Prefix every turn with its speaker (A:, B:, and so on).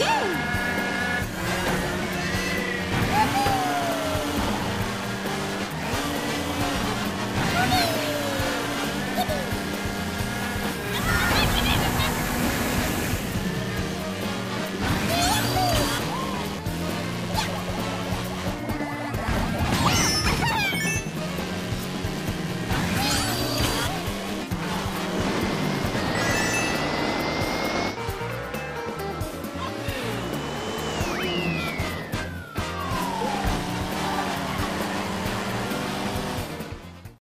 A: Yay!